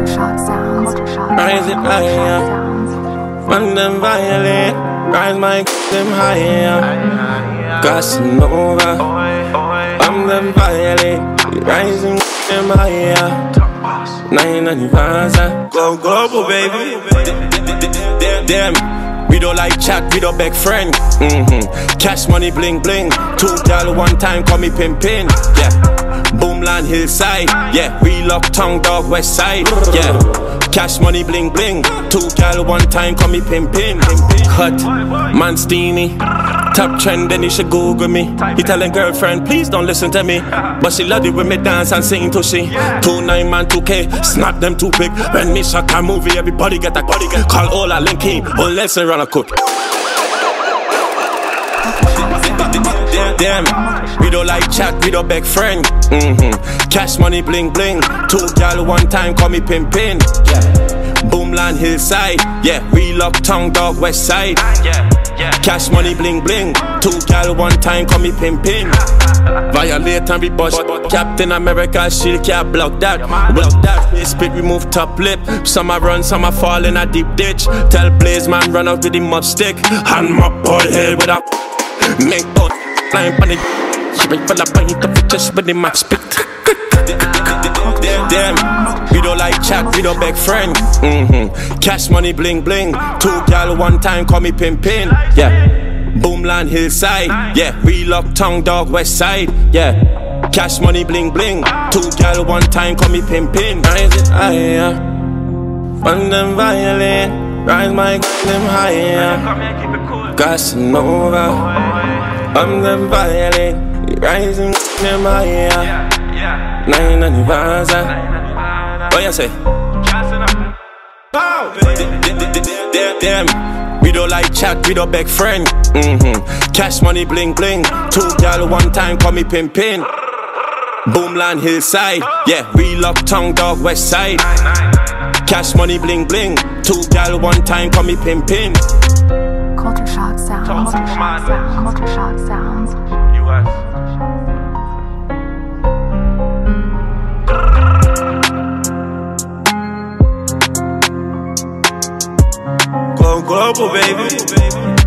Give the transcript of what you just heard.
Culture shock sounds. Culture shock Rise it higher. Man them violate, rise my them higher. Casanova, I'm them violate, rising them higher. Nine anniversary, go global baby. Damn, we don't like chat, we don't beg friend. Mm-hmm. Cash money bling bling, two gal one time call me pin pin. Yeah, Boomland hillside. Yeah, we lock tongue dog west side. Yeah. Cash money bling bling. Two gal one time call me pin pin. Cut, man steamy. Top trend, then you should Google me. He telling girlfriend, please don't listen to me. But she love it when me dance and sing to she. Two nine man, two K, snap them too big. When me shot a movie, everybody get a body get call all a linking. All lesson run a cook. Damn, we don't like chat, we don't beg friend. Mm-hmm. Cash money bling bling. Two gal one time call me pin pin. Yeah. Boomland hillside. Yeah, we lock tongue dog west side. Yeah. Cash money bling bling. Two gal one time call me pin pin. Violate and be bust. Captain America shield can't block that. Block that. They spit remove top lip. Some I run, some I fall in a deep ditch. Tell Blaze man run out with the mop stick. And my bald head with a make flying the. She been full of pint of just with the map spit. Damn, we don't like chat, we don't beg friend. Mm-hmm. Cash money bling bling. Two gal one time call me pin pin. Yeah. Boomland hillside. Yeah, we lock tongue dog west side. Yeah. Cash money bling bling. Two gal one time call me pin pin. Rise it higher. Fun them violent. Rise my them higher. Casanova. I'm the violent. Rising them higher. Nine anniversary. What you say? Damn, we don't like chat, we don't beg friend. Mm-hmm. Cash money bling bling. Two gal one time call me pin pin. Boomland hillside. Yeah, we lock tongue dog west side. Cash money bling bling. Two gal one time call me pin pin. Shock sounds. Culture shock sounds. Go global, baby.